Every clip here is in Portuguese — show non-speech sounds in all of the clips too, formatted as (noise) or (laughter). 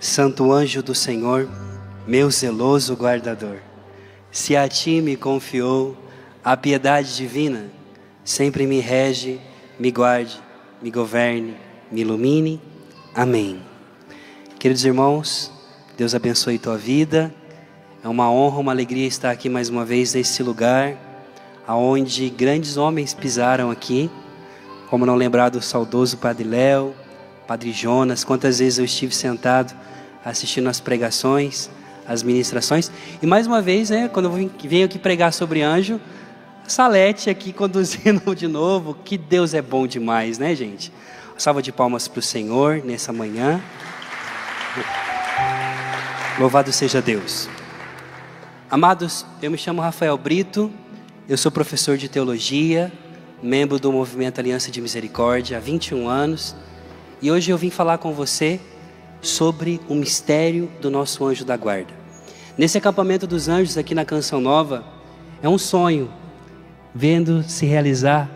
Santo anjo do Senhor, meu zeloso guardador, se a ti me confiou a piedade divina, sempre me rege, me guarde, me governe, me ilumine. Amém. Queridos irmãos, Deus abençoe tua vida. É uma honra, uma alegria estar aqui mais uma vez nesse lugar, aonde grandes homens pisaram aqui, como não lembrar do saudoso Padre Léo, Padre Jonas, quantas vezes eu estive sentado assistindo as pregações, as ministrações. E mais uma vez, né, quando eu venho aqui pregar sobre anjo, Salete aqui (laughs) conduzindo de novo. Que Deus é bom demais, né, gente? Salva de palmas para o Senhor nessa manhã. Louvado seja Deus. Amados, eu me chamo Rafael Brito, eu sou professor de teologia, membro do Movimento Aliança de Misericórdia há 21 anos. E hoje eu vim falar com você sobre o mistério do nosso anjo da guarda. Nesse acampamento dos anjos aqui na Canção Nova, é um sonho vendo se realizar,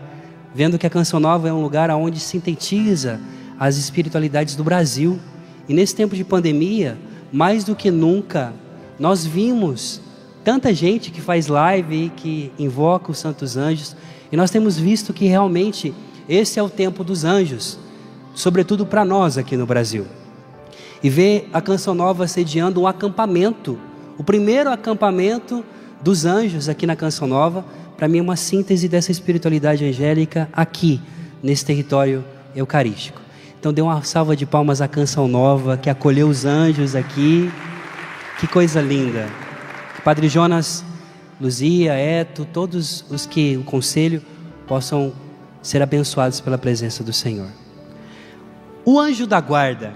vendo que a Canção Nova é um lugar onde sintetiza as espiritualidades do Brasil. E nesse tempo de pandemia, mais do que nunca, nós vimos tanta gente que faz live e que invoca os santos anjos, e nós temos visto que realmente esse é o tempo dos anjos sobretudo para nós aqui no Brasil. E ver a Canção Nova sediando um acampamento, o primeiro acampamento dos anjos aqui na Canção Nova, para mim é uma síntese dessa espiritualidade angélica aqui, nesse território eucarístico. Então dê uma salva de palmas à Canção Nova, que acolheu os anjos aqui. Que coisa linda. Padre Jonas, Luzia, Eto, todos os que o conselho possam ser abençoados pela presença do Senhor. O anjo da guarda.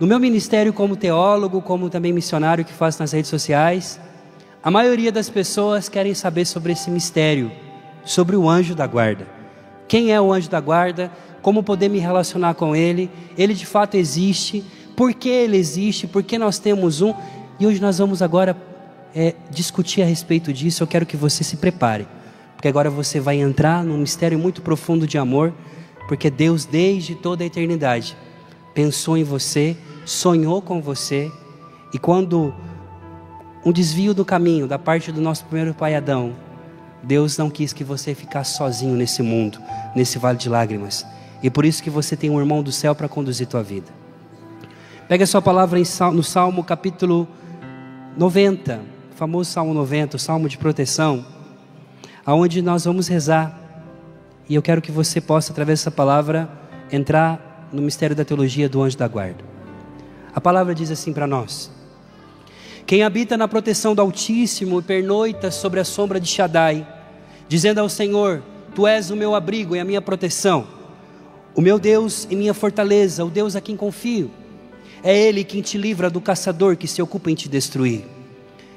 No meu ministério como teólogo, como também missionário que faço nas redes sociais, a maioria das pessoas querem saber sobre esse mistério, sobre o anjo da guarda. Quem é o anjo da guarda? Como poder me relacionar com ele? Ele de fato existe? Por que ele existe? Por que nós temos um? E hoje nós vamos agora é, discutir a respeito disso. Eu quero que você se prepare, porque agora você vai entrar num mistério muito profundo de amor porque Deus, desde toda a eternidade, pensou em você, sonhou com você, e quando um desvio do caminho da parte do nosso primeiro pai Adão, Deus não quis que você ficasse sozinho nesse mundo, nesse vale de lágrimas. E por isso que você tem um irmão do céu para conduzir tua vida. Pega a sua palavra no Salmo capítulo 90, o famoso Salmo 90, o Salmo de proteção, aonde nós vamos rezar e eu quero que você possa, através dessa palavra, entrar no mistério da teologia do anjo da guarda. A palavra diz assim para nós: Quem habita na proteção do Altíssimo e pernoita sobre a sombra de Shaddai, dizendo ao Senhor: Tu és o meu abrigo e a minha proteção, o meu Deus e minha fortaleza, o Deus a quem confio. É Ele quem te livra do caçador que se ocupa em te destruir.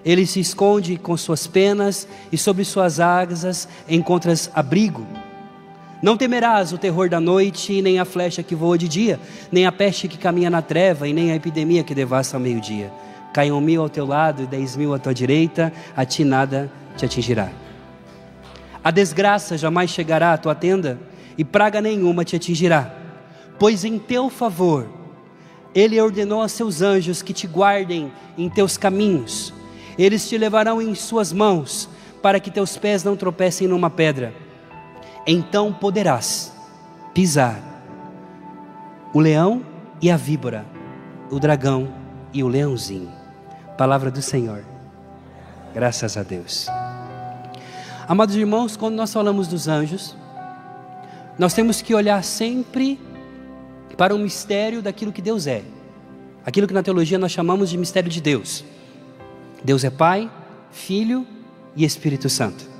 Ele se esconde com suas penas e sobre suas asas encontras abrigo. Não temerás o terror da noite, nem a flecha que voa de dia, nem a peste que caminha na treva, e nem a epidemia que devasta ao meio-dia. Caiam mil ao teu lado e dez mil à tua direita, a ti nada te atingirá. A desgraça jamais chegará à tua tenda, e praga nenhuma te atingirá, pois em teu favor ele ordenou a seus anjos que te guardem em teus caminhos. Eles te levarão em suas mãos, para que teus pés não tropecem numa pedra então poderás pisar o leão e a víbora, o dragão e o leãozinho. Palavra do Senhor. Graças a Deus. Amados irmãos, quando nós falamos dos anjos, nós temos que olhar sempre para o mistério daquilo que Deus é. Aquilo que na teologia nós chamamos de mistério de Deus. Deus é Pai, Filho e Espírito Santo.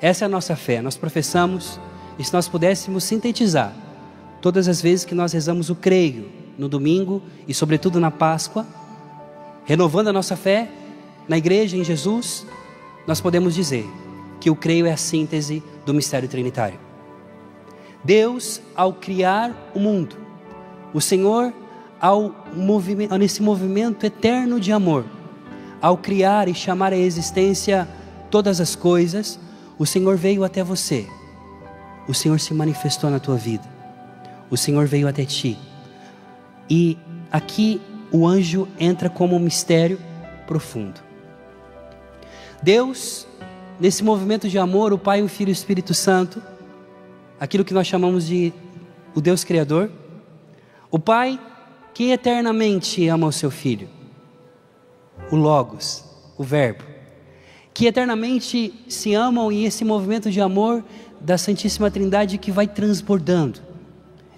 Essa é a nossa fé. Nós professamos, e se nós pudéssemos sintetizar, todas as vezes que nós rezamos o creio no domingo e, sobretudo, na Páscoa, renovando a nossa fé na igreja, em Jesus, nós podemos dizer que o creio é a síntese do mistério trinitário. Deus, ao criar o mundo, o Senhor, ao movimento, nesse movimento eterno de amor, ao criar e chamar à existência todas as coisas, o Senhor veio até você. O Senhor se manifestou na tua vida. O Senhor veio até ti. E aqui o anjo entra como um mistério profundo. Deus, nesse movimento de amor, o Pai, o Filho e o Espírito Santo, aquilo que nós chamamos de o Deus Criador, o Pai que eternamente ama o seu Filho, o Logos, o Verbo, que eternamente se amam e esse movimento de amor da Santíssima Trindade que vai transbordando.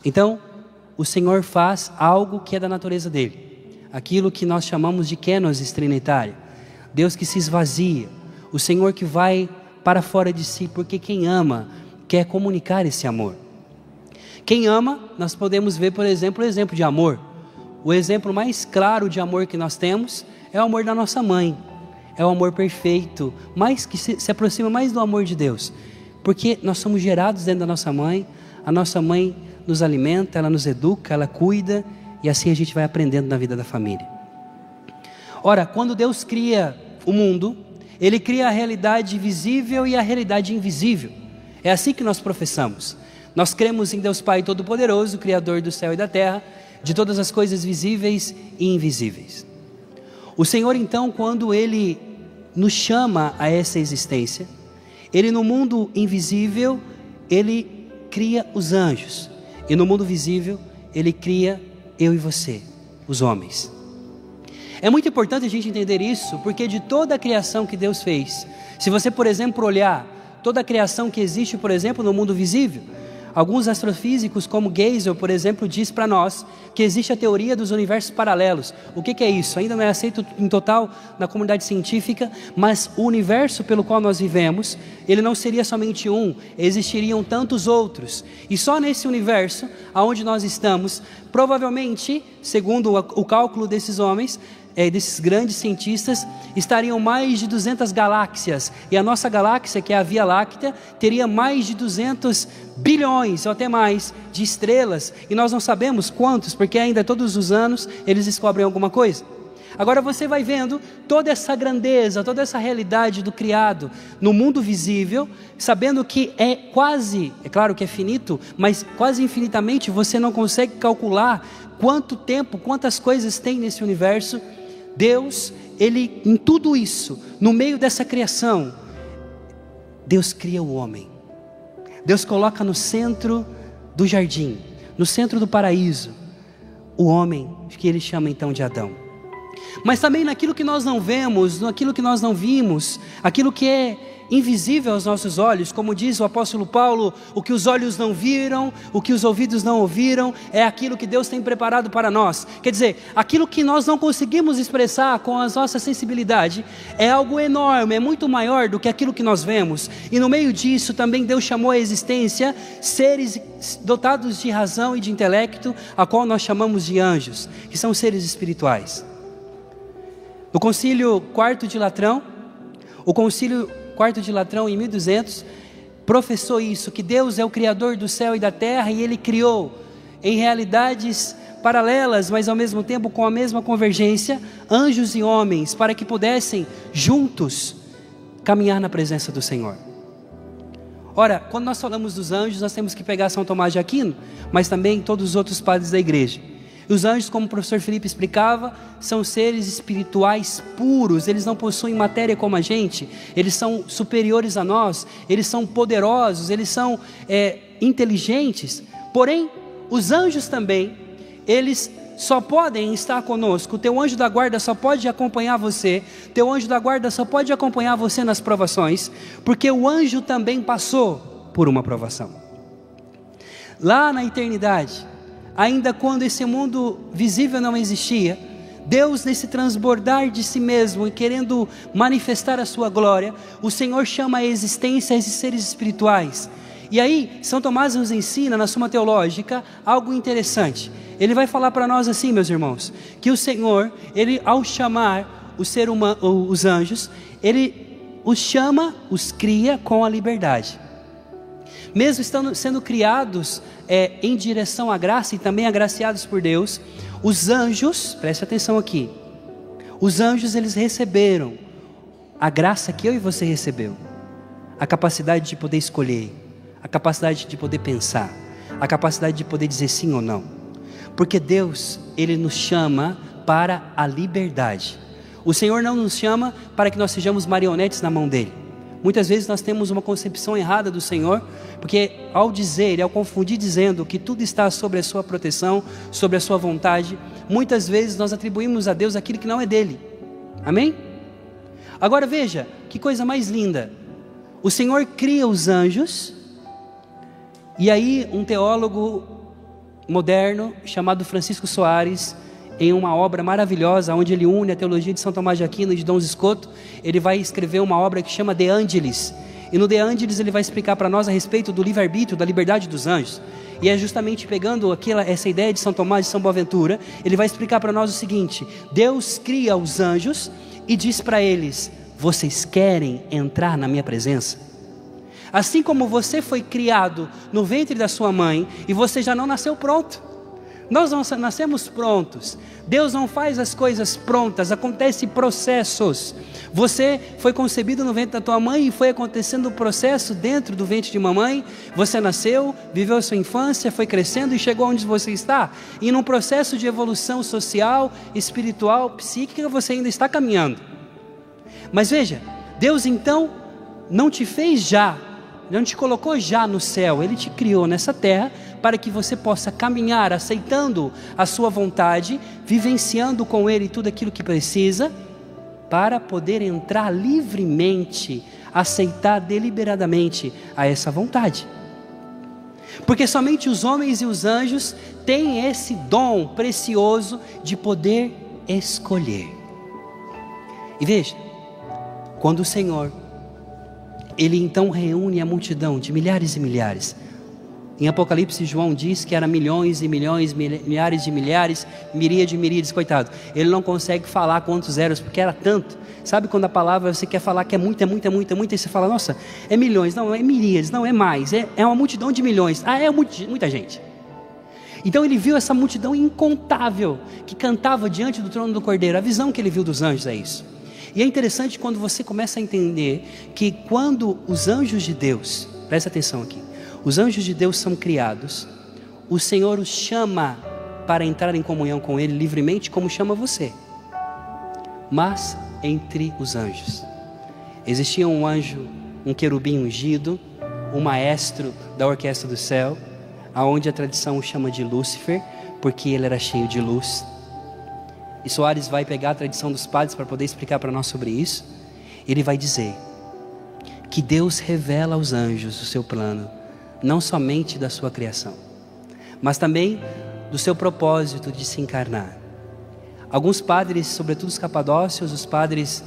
Então, o Senhor faz algo que é da natureza dele, aquilo que nós chamamos de kenosis trinitária, Deus que se esvazia, o Senhor que vai para fora de si, porque quem ama quer comunicar esse amor. Quem ama, nós podemos ver, por exemplo, o exemplo de amor. O exemplo mais claro de amor que nós temos é o amor da nossa mãe. É o amor perfeito, mais que se, se aproxima mais do amor de Deus. Porque nós somos gerados dentro da nossa mãe, a nossa mãe nos alimenta, ela nos educa, ela cuida, e assim a gente vai aprendendo na vida da família. Ora, quando Deus cria o mundo, Ele cria a realidade visível e a realidade invisível. É assim que nós professamos. Nós cremos em Deus Pai Todo-Poderoso, Criador do céu e da terra, de todas as coisas visíveis e invisíveis. O Senhor, então, quando Ele nos chama a essa existência, Ele no mundo invisível, Ele cria os anjos, e no mundo visível, Ele cria eu e você, os homens. É muito importante a gente entender isso, porque de toda a criação que Deus fez, se você, por exemplo, olhar toda a criação que existe, por exemplo, no mundo visível, Alguns astrofísicos, como Geisel, por exemplo, diz para nós que existe a teoria dos universos paralelos. O que, que, é isso? Ainda não é aceito em total na comunidade científica, mas o universo pelo qual nós vivemos, ele não seria somente um, existiriam tantos outros. E só nesse universo, aonde nós estamos, provavelmente, segundo o cálculo desses homens, é, desses grandes cientistas, estariam mais de 200 galáxias. E a nossa galáxia, que é a Via Láctea, teria mais de 200 bilhões ou até mais de estrelas. E nós não sabemos quantos, porque ainda todos os anos eles descobrem alguma coisa. Agora você vai vendo toda essa grandeza, toda essa realidade do criado no mundo visível, sabendo que é quase, é claro que é finito, mas quase infinitamente você não consegue calcular quanto tempo, quantas coisas tem nesse universo Deus, ele em tudo isso, no meio dessa criação, Deus cria o homem. Deus coloca no centro do jardim, no centro do paraíso, o homem que ele chama então de Adão. Mas também naquilo que nós não vemos, naquilo que nós não vimos, aquilo que é invisível aos nossos olhos, como diz o apóstolo Paulo, o que os olhos não viram, o que os ouvidos não ouviram, é aquilo que Deus tem preparado para nós. Quer dizer, aquilo que nós não conseguimos expressar com a nossa sensibilidade é algo enorme, é muito maior do que aquilo que nós vemos. E no meio disso também Deus chamou à existência seres dotados de razão e de intelecto, a qual nós chamamos de anjos, que são seres espirituais. No concílio quarto de Latrão, o concílio quarto de Latrão, em 1200, professou isso: que Deus é o Criador do céu e da terra e Ele criou em realidades paralelas, mas ao mesmo tempo com a mesma convergência, anjos e homens, para que pudessem juntos caminhar na presença do Senhor. Ora, quando nós falamos dos anjos, nós temos que pegar São Tomás de Aquino, mas também todos os outros padres da igreja. E os anjos, como o professor Felipe explicava, são seres espirituais puros, eles não possuem matéria como a gente, eles são superiores a nós, eles são poderosos, eles são é, inteligentes. Porém, os anjos também, eles só podem estar conosco. O teu anjo da guarda só pode acompanhar você. Teu anjo da guarda só pode acompanhar você nas provações, porque o anjo também passou por uma provação. Lá na eternidade, ainda quando esse mundo visível não existia, Deus, nesse transbordar de si mesmo e querendo manifestar a sua glória, o Senhor chama a existência esses seres espirituais. E aí, São Tomás nos ensina na Suma Teológica algo interessante. Ele vai falar para nós assim, meus irmãos, que o Senhor, ele ao chamar o ser humano, os anjos, ele os chama, os cria com a liberdade. Mesmo estando sendo criados é, em direção à graça e também agraciados por Deus, os anjos, preste atenção aqui, os anjos eles receberam a graça que eu e você recebeu, a capacidade de poder escolher, a capacidade de poder pensar, a capacidade de poder dizer sim ou não, porque Deus ele nos chama para a liberdade. O Senhor não nos chama para que nós sejamos marionetes na mão dele. Muitas vezes nós temos uma concepção errada do Senhor, porque ao dizer, ao confundir dizendo que tudo está sobre a sua proteção, sobre a sua vontade, muitas vezes nós atribuímos a Deus aquilo que não é dele. Amém? Agora veja, que coisa mais linda. O Senhor cria os anjos, e aí um teólogo moderno chamado Francisco Soares, em uma obra maravilhosa, onde ele une a teologia de São Tomás de Aquino e de Dom Escoto, ele vai escrever uma obra que chama De Angelis. E no De Angelis ele vai explicar para nós a respeito do livre-arbítrio, da liberdade dos anjos. E é justamente pegando aquela, essa ideia de São Tomás de São Boaventura, ele vai explicar para nós o seguinte: Deus cria os anjos e diz para eles: Vocês querem entrar na minha presença? Assim como você foi criado no ventre da sua mãe e você já não nasceu pronto. Nós não nascemos prontos. Deus não faz as coisas prontas, acontece processos. Você foi concebido no ventre da tua mãe e foi acontecendo o um processo dentro do ventre de mamãe. Você nasceu, viveu sua infância, foi crescendo e chegou onde você está. E num processo de evolução social, espiritual, psíquica, você ainda está caminhando. Mas veja, Deus então não te fez já não te colocou já no céu, Ele te criou nessa terra para que você possa caminhar aceitando a Sua vontade, vivenciando com Ele tudo aquilo que precisa, para poder entrar livremente, aceitar deliberadamente a essa vontade. Porque somente os homens e os anjos têm esse dom precioso de poder escolher. E veja, quando o Senhor ele então reúne a multidão de milhares e milhares. Em Apocalipse, João diz que era milhões e milhões, milhares de milhares, miríades de miríades, coitado. Ele não consegue falar quantos zeros, porque era tanto. Sabe quando a palavra você quer falar que é muita, muita, muita, muita, e você fala, nossa, é milhões, não, é miríades, não, é mais, é, é uma multidão de milhões. Ah, é muita gente. Então ele viu essa multidão incontável que cantava diante do trono do Cordeiro. A visão que ele viu dos anjos é isso. E é interessante quando você começa a entender que quando os anjos de Deus, presta atenção aqui, os anjos de Deus são criados, o Senhor os chama para entrar em comunhão com Ele livremente, como chama você. Mas entre os anjos existia um anjo, um querubim ungido, um maestro da orquestra do céu, aonde a tradição o chama de Lúcifer, porque ele era cheio de luz. E Soares vai pegar a tradição dos padres para poder explicar para nós sobre isso. Ele vai dizer que Deus revela aos anjos o seu plano, não somente da sua criação, mas também do seu propósito de se encarnar. Alguns padres, sobretudo os capadócios, os padres,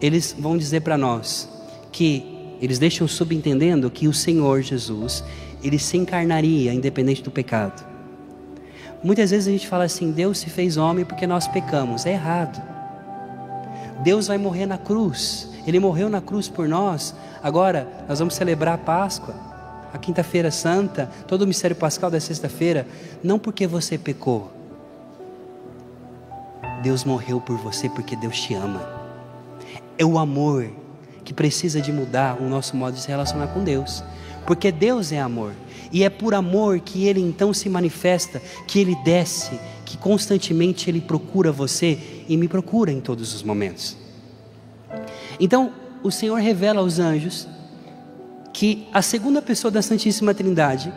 eles vão dizer para nós que eles deixam subentendendo que o Senhor Jesus, ele se encarnaria independente do pecado. Muitas vezes a gente fala assim: Deus se fez homem porque nós pecamos. É errado. Deus vai morrer na cruz. Ele morreu na cruz por nós. Agora, nós vamos celebrar a Páscoa, a Quinta-feira Santa, todo o mistério pascal da sexta-feira. Não porque você pecou. Deus morreu por você porque Deus te ama. É o amor que precisa de mudar o nosso modo de se relacionar com Deus. Porque Deus é amor. E é por amor que ele então se manifesta, que ele desce, que constantemente ele procura você e me procura em todos os momentos. Então, o Senhor revela aos anjos que a segunda pessoa da Santíssima Trindade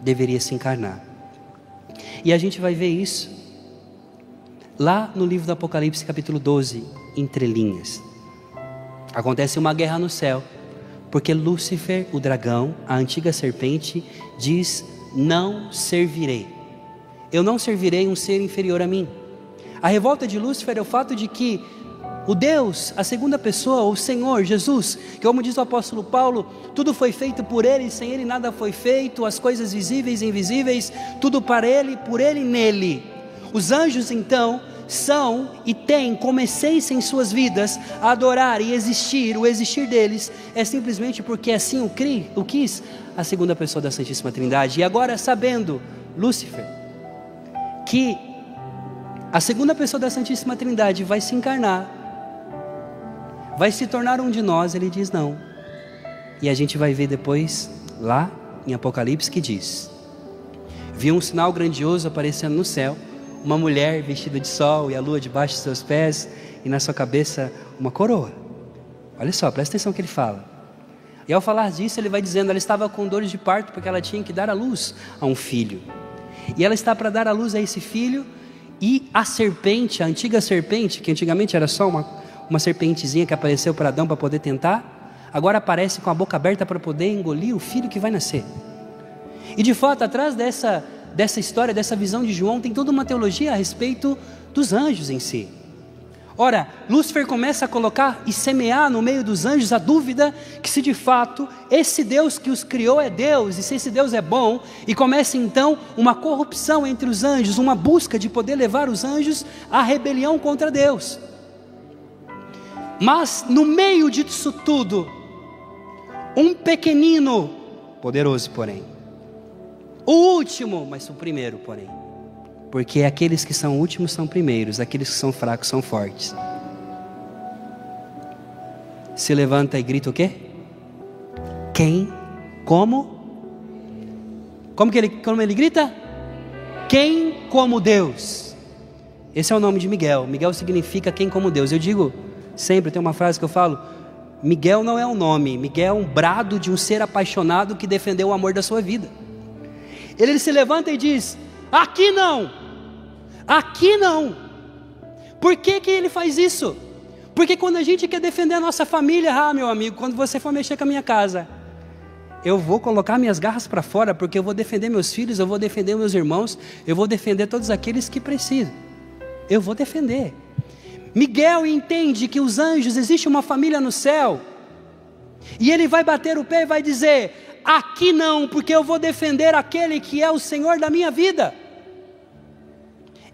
deveria se encarnar. E a gente vai ver isso lá no livro do Apocalipse, capítulo 12, entre linhas. Acontece uma guerra no céu porque Lúcifer, o dragão, a antiga serpente, diz: Não servirei. Eu não servirei um ser inferior a mim. A revolta de Lúcifer é o fato de que o Deus, a segunda pessoa, o Senhor Jesus, que como diz o apóstolo Paulo, tudo foi feito por Ele, sem Ele nada foi feito, as coisas visíveis e invisíveis, tudo para Ele, por Ele e nele. Os anjos então são e têm como essência em suas vidas adorar e existir, o existir deles é simplesmente porque assim o, cri, o quis a segunda pessoa da Santíssima Trindade. E agora, sabendo, Lúcifer, que a segunda pessoa da Santíssima Trindade vai se encarnar, vai se tornar um de nós, ele diz não. E a gente vai ver depois, lá em Apocalipse, que diz: Viu um sinal grandioso aparecendo no céu uma mulher vestida de sol e a lua debaixo dos seus pés e na sua cabeça uma coroa. Olha só, presta atenção no que ele fala. E ao falar disso, ele vai dizendo: ela estava com dores de parto porque ela tinha que dar à luz a um filho. E ela está para dar à luz a esse filho, e a serpente, a antiga serpente, que antigamente era só uma, uma serpentezinha que apareceu para Adão para poder tentar, agora aparece com a boca aberta para poder engolir o filho que vai nascer. E de fato, atrás dessa, dessa história, dessa visão de João, tem toda uma teologia a respeito dos anjos em si. Ora, Lúcifer começa a colocar e semear no meio dos anjos a dúvida que se de fato esse Deus que os criou é Deus e se esse Deus é bom, e começa então uma corrupção entre os anjos, uma busca de poder levar os anjos à rebelião contra Deus. Mas no meio disso tudo, um pequenino, poderoso porém, o último, mas o primeiro porém, porque aqueles que são últimos são primeiros, aqueles que são fracos são fortes. Se levanta e grita o quê? Quem? Como? Como que ele, como ele grita? Quem como Deus? Esse é o nome de Miguel. Miguel significa quem como Deus. Eu digo sempre, tem uma frase que eu falo: Miguel não é um nome, Miguel é um brado de um ser apaixonado que defendeu o amor da sua vida. Ele, ele se levanta e diz: Aqui não, aqui não. Por que, que ele faz isso? Porque quando a gente quer defender a nossa família, ah, meu amigo, quando você for mexer com a minha casa, eu vou colocar minhas garras para fora, porque eu vou defender meus filhos, eu vou defender meus irmãos, eu vou defender todos aqueles que precisam. Eu vou defender. Miguel entende que os anjos existe uma família no céu. E ele vai bater o pé e vai dizer: Aqui não, porque eu vou defender aquele que é o Senhor da minha vida.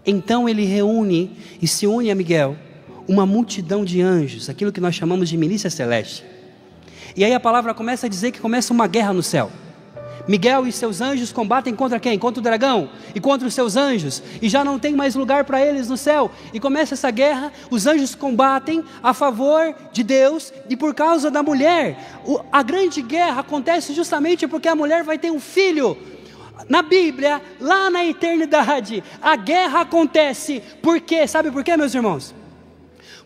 Então ele reúne e se une a Miguel, uma multidão de anjos, aquilo que nós chamamos de milícia celeste. E aí a palavra começa a dizer que começa uma guerra no céu. Miguel e seus anjos combatem contra quem? Contra o dragão e contra os seus anjos, e já não tem mais lugar para eles no céu. E começa essa guerra, os anjos combatem a favor de Deus e por causa da mulher. O, a grande guerra acontece justamente porque a mulher vai ter um filho. Na Bíblia, lá na eternidade, a guerra acontece porque, sabe por quê, meus irmãos?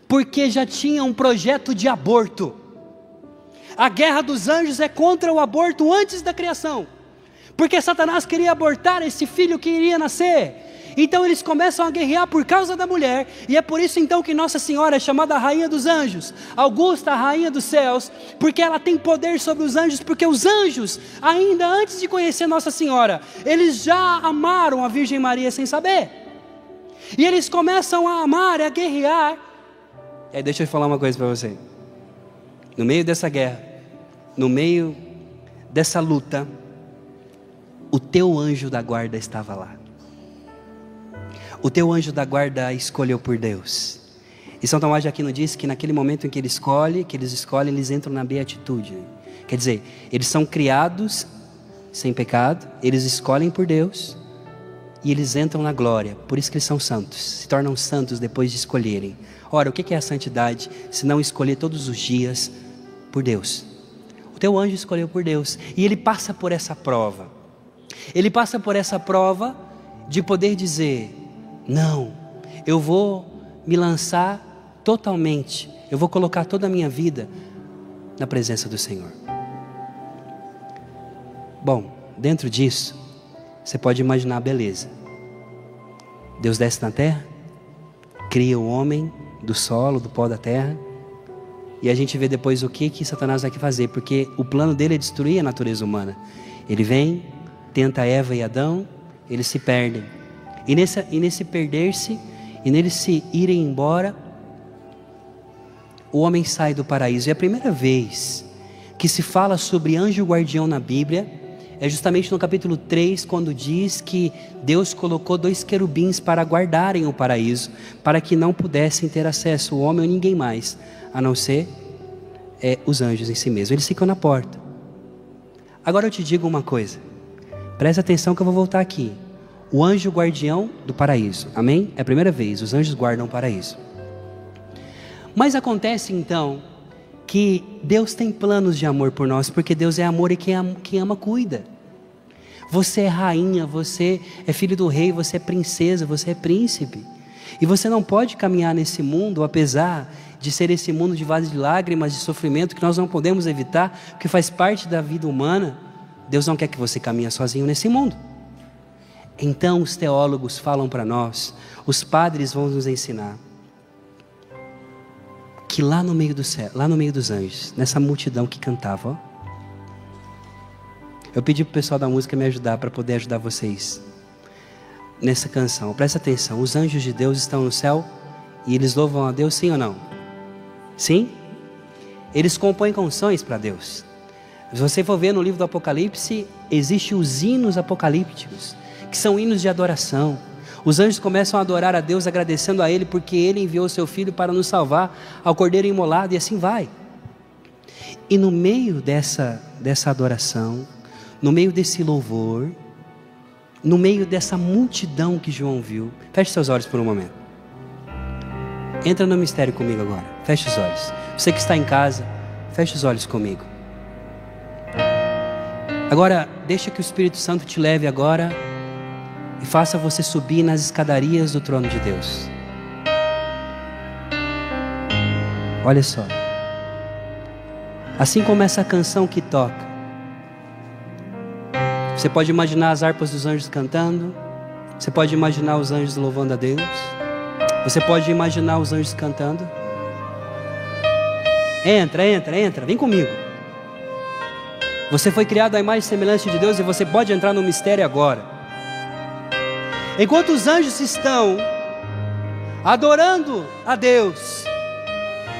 Porque já tinha um projeto de aborto. A guerra dos anjos é contra o aborto antes da criação. Porque Satanás queria abortar esse filho que iria nascer. Então eles começam a guerrear por causa da mulher, e é por isso então que Nossa Senhora é chamada a rainha dos anjos, Augusta, a rainha dos céus, porque ela tem poder sobre os anjos, porque os anjos, ainda antes de conhecer Nossa Senhora, eles já amaram a Virgem Maria sem saber. E eles começam a amar, a guerrear. E aí deixa eu falar uma coisa para você. No meio dessa guerra, no meio dessa luta, o teu anjo da guarda estava lá. O teu anjo da guarda escolheu por Deus. E São Tomás de Aquino diz que naquele momento em que ele escolhe, que eles escolhem, eles entram na beatitude. Quer dizer, eles são criados sem pecado, eles escolhem por Deus e eles entram na glória. Por isso que eles são santos, se tornam santos depois de escolherem. Ora, o que é a santidade se não escolher todos os dias por Deus. O teu anjo escolheu por Deus. E ele passa por essa prova. Ele passa por essa prova de poder dizer: Não, eu vou me lançar totalmente. Eu vou colocar toda a minha vida na presença do Senhor. Bom, dentro disso, você pode imaginar a beleza. Deus desce na terra, cria o homem do solo, do pó da terra, e a gente vê depois o que, que Satanás vai fazer, porque o plano dele é destruir a natureza humana. Ele vem, tenta Eva e Adão, eles se perdem. E nesse, e nesse perder-se, e neles se irem embora, o homem sai do paraíso. E a primeira vez que se fala sobre anjo guardião na Bíblia é justamente no capítulo 3, quando diz que Deus colocou dois querubins para guardarem o paraíso, para que não pudessem ter acesso o homem ou ninguém mais a não ser é, os anjos em si mesmos. Eles ficam na porta. Agora eu te digo uma coisa. Presta atenção que eu vou voltar aqui. O anjo guardião do paraíso. Amém? É a primeira vez. Os anjos guardam o paraíso. Mas acontece então que Deus tem planos de amor por nós, porque Deus é amor e quem ama, quem ama cuida. Você é rainha, você é filho do rei, você é princesa, você é príncipe. E você não pode caminhar nesse mundo, apesar de ser esse mundo de vaso de lágrimas, de sofrimento, que nós não podemos evitar, porque faz parte da vida humana. Deus não quer que você caminhe sozinho nesse mundo. Então os teólogos falam para nós, os padres vão nos ensinar que lá no meio do céu, lá no meio dos anjos, nessa multidão que cantava, ó, eu pedi para o pessoal da música me ajudar para poder ajudar vocês nessa canção. Presta atenção, os anjos de Deus estão no céu e eles louvam a Deus, sim ou não? Sim? Eles compõem canções para Deus. Se você for ver no livro do Apocalipse, existem os hinos apocalípticos, que são hinos de adoração. Os anjos começam a adorar a Deus, agradecendo a Ele, porque Ele enviou seu Filho para nos salvar ao cordeiro imolado, e assim vai. E no meio dessa, dessa adoração, no meio desse louvor, no meio dessa multidão que João viu, feche seus olhos por um momento. Entra no mistério comigo agora. Feche os olhos. Você que está em casa, feche os olhos comigo. Agora, deixa que o Espírito Santo te leve agora e faça você subir nas escadarias do trono de Deus. Olha só. Assim como essa canção que toca, você pode imaginar as harpas dos anjos cantando, você pode imaginar os anjos louvando a Deus, você pode imaginar os anjos cantando. Entra, entra, entra, vem comigo. Você foi criado à imagem e semelhança de Deus e você pode entrar no mistério agora. Enquanto os anjos estão adorando a Deus,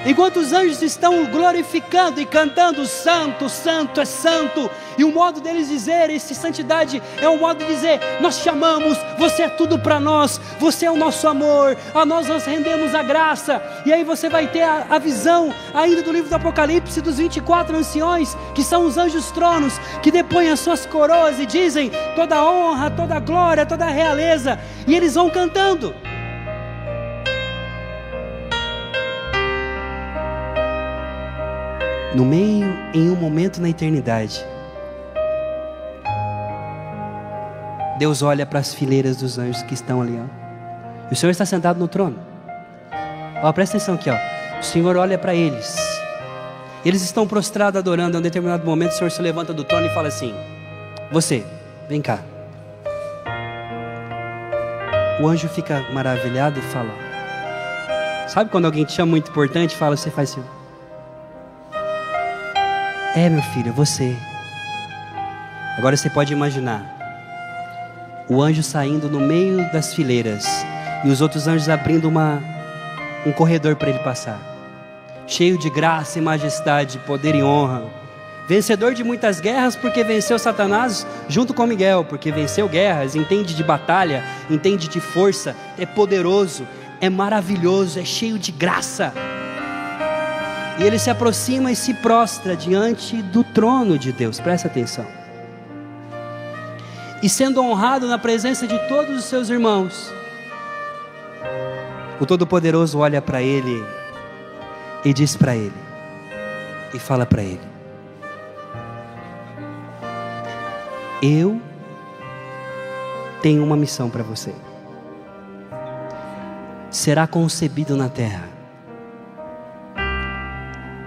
enquanto os anjos estão glorificando e cantando: Santo, Santo é Santo, e o modo deles dizer, esse santidade é um modo de dizer: Nós chamamos, você é tudo para nós, você é o nosso amor, a nós nós rendemos a graça. E aí você vai ter a, a visão ainda do livro do Apocalipse dos 24 anciões, que são os anjos tronos, que depõem as suas coroas e dizem toda honra, toda glória, toda realeza, e eles vão cantando. No meio, em um momento na eternidade, Deus olha para as fileiras dos anjos que estão ali, ó. E o Senhor está sentado no trono. Ó, presta atenção aqui, ó. O Senhor olha para eles. Eles estão prostrados adorando. Em um determinado momento, o Senhor se levanta do trono e fala assim: Você, vem cá. O anjo fica maravilhado e fala: Sabe quando alguém te chama muito importante e fala, você faz assim: É, meu filho, você. Agora você pode imaginar o anjo saindo no meio das fileiras e os outros anjos abrindo uma, um corredor para ele passar, cheio de graça e majestade, poder e honra. Vencedor de muitas guerras, porque venceu Satanás junto com Miguel, porque venceu guerras, entende de batalha, entende de força, é poderoso, é maravilhoso, é cheio de graça. E ele se aproxima e se prostra diante do trono de Deus, presta atenção e sendo honrado na presença de todos os seus irmãos. O Todo-Poderoso olha para ele e diz para ele, e fala para ele: Eu tenho uma missão para você. Será concebido na terra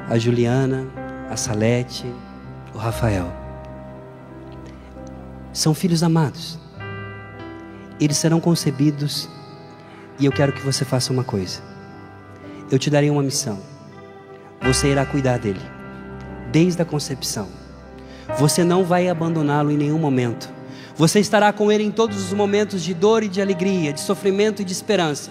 a Juliana, a Salete, o Rafael são filhos amados. Eles serão concebidos e eu quero que você faça uma coisa. Eu te darei uma missão. Você irá cuidar dele desde a concepção. Você não vai abandoná-lo em nenhum momento. Você estará com ele em todos os momentos de dor e de alegria, de sofrimento e de esperança.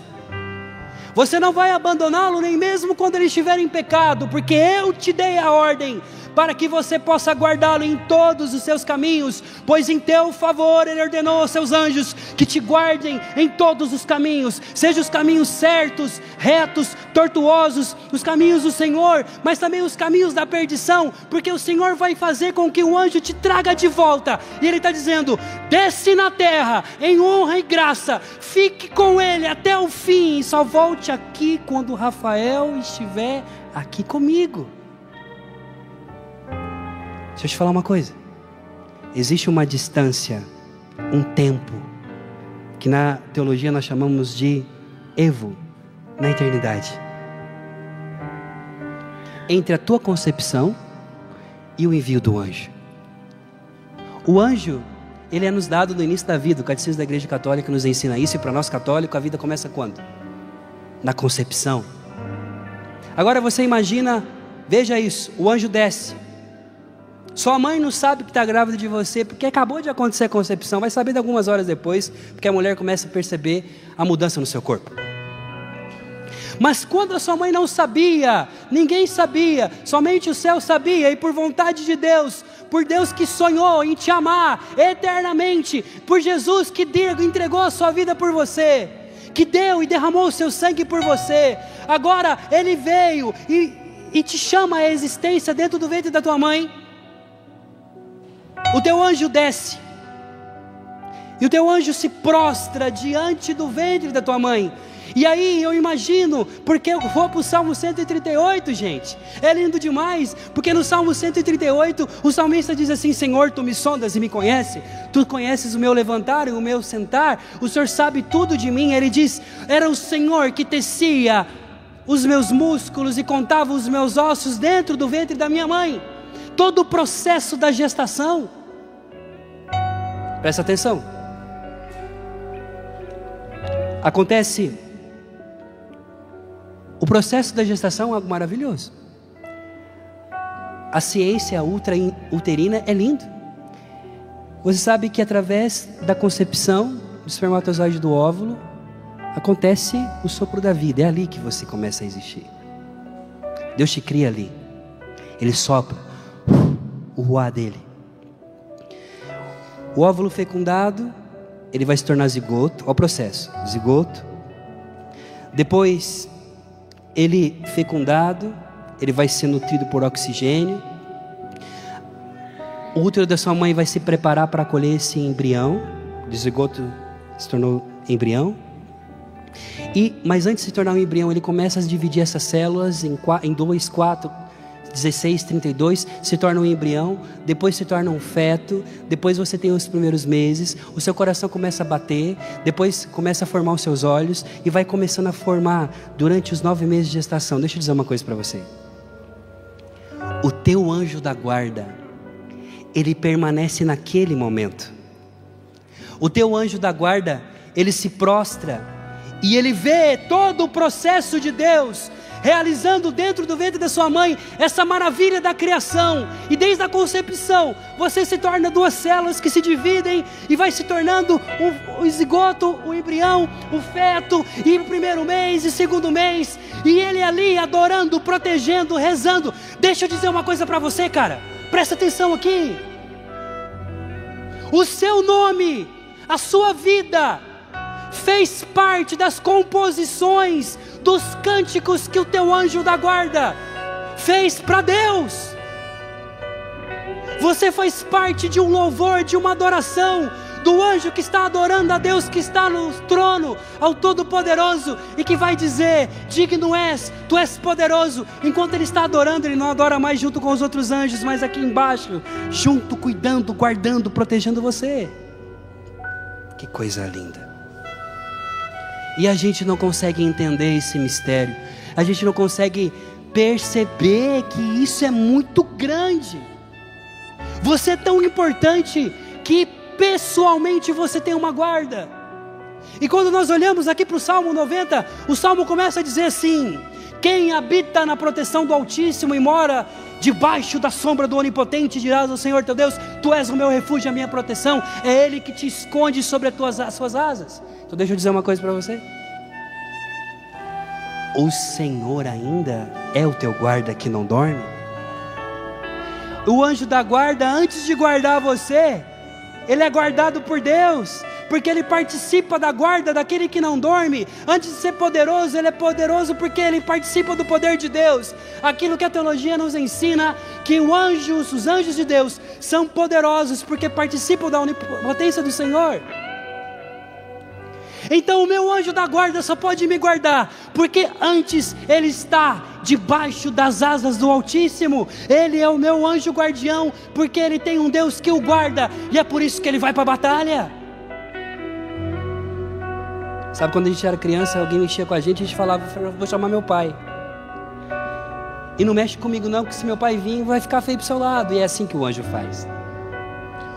Você não vai abandoná-lo nem mesmo quando ele estiver em pecado, porque eu te dei a ordem para que você possa guardá-lo em todos os seus caminhos, pois em teu favor ele ordenou aos seus anjos que te guardem em todos os caminhos, sejam os caminhos certos, retos, tortuosos, os caminhos do Senhor, mas também os caminhos da perdição, porque o Senhor vai fazer com que o anjo te traga de volta, e ele está dizendo: desce na terra em honra e graça, fique com ele até o fim, e só volte aqui quando Rafael estiver aqui comigo. Deixa eu te falar uma coisa. Existe uma distância um tempo que na teologia nós chamamos de Evo, na eternidade. Entre a tua concepção e o envio do anjo. O anjo, ele é nos dado no início da vida. O Catecismo da Igreja Católica nos ensina isso, e para nós católicos a vida começa quando? Na concepção. Agora você imagina, veja isso: o anjo desce. Sua mãe não sabe que está grávida de você, porque acabou de acontecer a concepção, vai saber de algumas horas depois, porque a mulher começa a perceber a mudança no seu corpo. Mas quando a sua mãe não sabia, ninguém sabia, somente o céu sabia, e por vontade de Deus, por Deus que sonhou em te amar eternamente, por Jesus que entregou a sua vida por você, que deu e derramou o seu sangue por você. Agora ele veio e, e te chama à existência dentro do ventre da tua mãe. O teu anjo desce. E o teu anjo se prostra diante do ventre da tua mãe. E aí eu imagino, porque eu vou para o Salmo 138, gente. É lindo demais, porque no Salmo 138 o salmista diz assim: Senhor, tu me sondas e me conheces, tu conheces o meu levantar e o meu sentar, o Senhor sabe tudo de mim. Ele diz: Era o Senhor que tecia os meus músculos e contava os meus ossos dentro do ventre da minha mãe. Todo o processo da gestação. Presta atenção. Acontece o processo da gestação é algo maravilhoso. A ciência ultra-uterina é lindo. Você sabe que através da concepção do espermatozoide do óvulo acontece o sopro da vida. É ali que você começa a existir. Deus te cria ali. Ele sopra o ruá dele. O óvulo fecundado, ele vai se tornar zigoto. O processo: zigoto. Depois ele fecundado, ele vai ser nutrido por oxigênio. O útero da sua mãe vai se preparar para acolher esse embrião. O zigoto se tornou embrião. E, mas antes de se tornar um embrião, ele começa a dividir essas células em, em dois, quatro, 16, 32, se torna um embrião, depois se torna um feto, depois você tem os primeiros meses, o seu coração começa a bater, depois começa a formar os seus olhos e vai começando a formar durante os nove meses de gestação. Deixa eu dizer uma coisa para você. O teu anjo da guarda, ele permanece naquele momento. O teu anjo da guarda, ele se prostra e ele vê todo o processo de Deus realizando dentro do ventre da sua mãe essa maravilha da criação. E desde a concepção, você se torna duas células que se dividem e vai se tornando o, o zigoto, o embrião, o feto, e primeiro mês e segundo mês, e ele ali adorando, protegendo, rezando. Deixa eu dizer uma coisa para você, cara. Presta atenção aqui. O seu nome, a sua vida, fez parte das composições dos cânticos que o teu anjo da guarda fez para Deus. Você faz parte de um louvor, de uma adoração, do anjo que está adorando a Deus que está no trono, ao Todo-Poderoso, e que vai dizer: Digno és, tu és poderoso. Enquanto ele está adorando, ele não adora mais junto com os outros anjos, mas aqui embaixo, junto, cuidando, guardando, protegendo você. Que coisa linda. E a gente não consegue entender esse mistério. A gente não consegue perceber que isso é muito grande. Você é tão importante que pessoalmente você tem uma guarda. E quando nós olhamos aqui para o Salmo 90, o Salmo começa a dizer assim: Quem habita na proteção do Altíssimo e mora debaixo da sombra do Onipotente, dirás ao Senhor teu Deus: Tu és o meu refúgio, a minha proteção, é Ele que te esconde sobre as, tuas, as suas asas. Então deixa eu dizer uma coisa para você. O Senhor ainda é o teu guarda que não dorme? O anjo da guarda, antes de guardar você, ele é guardado por Deus, porque ele participa da guarda daquele que não dorme. Antes de ser poderoso, ele é poderoso porque ele participa do poder de Deus. Aquilo que a teologia nos ensina, que os anjos, os anjos de Deus, são poderosos porque participam da onipotência do Senhor. Então o meu anjo da guarda só pode me guardar, porque antes ele está debaixo das asas do Altíssimo. Ele é o meu anjo guardião, porque ele tem um Deus que o guarda, e é por isso que ele vai para a batalha. Sabe quando a gente era criança, alguém mexia com a gente, a gente falava, vou chamar meu pai. E não mexe comigo não, porque se meu pai vir, vai ficar feio pro seu lado. E é assim que o anjo faz.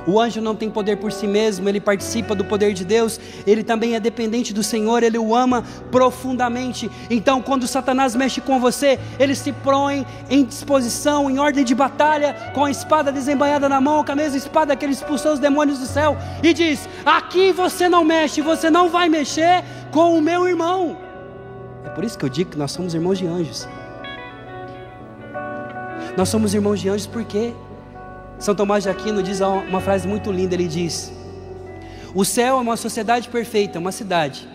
O anjo não tem poder por si mesmo, ele participa do poder de Deus, ele também é dependente do Senhor, ele o ama profundamente. Então, quando Satanás mexe com você, ele se põe em disposição, em ordem de batalha, com a espada desembainhada na mão, com a mesma espada que ele expulsou os demônios do céu, e diz: Aqui você não mexe, você não vai mexer com o meu irmão. É por isso que eu digo que nós somos irmãos de anjos. Nós somos irmãos de anjos por quê? São Tomás de Aquino diz uma frase muito linda, ele diz: O céu é uma sociedade perfeita, uma cidade.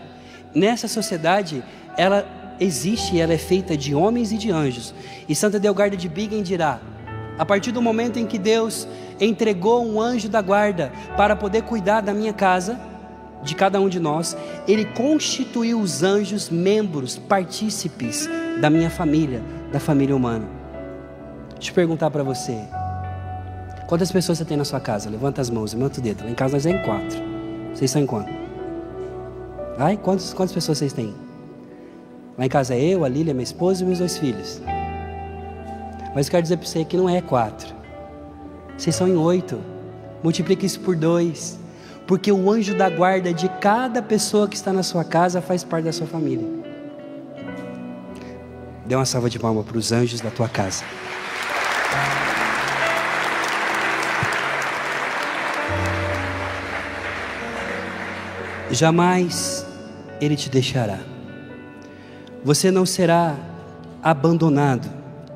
Nessa sociedade, ela existe, ela é feita de homens e de anjos. E Santa Delgarda de Bingen dirá: a partir do momento em que Deus entregou um anjo da guarda para poder cuidar da minha casa, de cada um de nós, ele constituiu os anjos membros, partícipes da minha família, da família humana. Deixa eu perguntar para você: Quantas pessoas você tem na sua casa? Levanta as mãos, levanta o dedo. Lá em casa nós é em quatro. Vocês são em quanto? Ai, quantas, quantas pessoas vocês têm? Lá em casa é eu, a Lília, minha esposa e meus dois filhos. Mas eu quero dizer para você que não é quatro. Vocês são em oito. Multiplique isso por dois. Porque o anjo da guarda de cada pessoa que está na sua casa faz parte da sua família. Dê uma salva de palmas para os anjos da tua casa. Jamais Ele te deixará. Você não será abandonado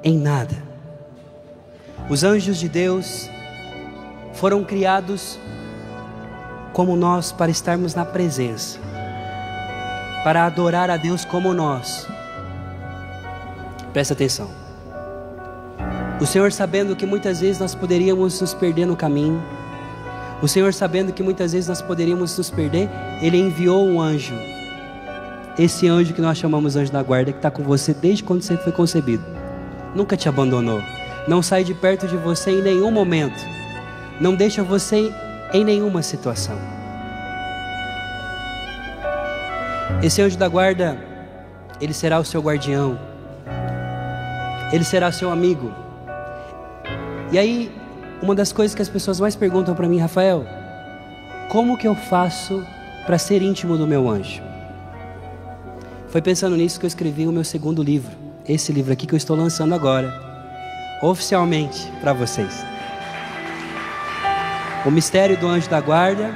em nada. Os anjos de Deus foram criados como nós para estarmos na presença, para adorar a Deus como nós. Presta atenção. O Senhor, sabendo que muitas vezes nós poderíamos nos perder no caminho, o Senhor, sabendo que muitas vezes nós poderíamos nos perder, Ele enviou um anjo. Esse anjo que nós chamamos anjo da guarda, que está com você desde quando você foi concebido. Nunca te abandonou. Não sai de perto de você em nenhum momento. Não deixa você em nenhuma situação. Esse anjo da guarda, ele será o seu guardião. Ele será seu amigo. E aí, uma das coisas que as pessoas mais perguntam para mim, Rafael, como que eu faço para ser íntimo do meu anjo? Foi pensando nisso que eu escrevi o meu segundo livro, esse livro aqui que eu estou lançando agora, oficialmente para vocês. O mistério do anjo da guarda,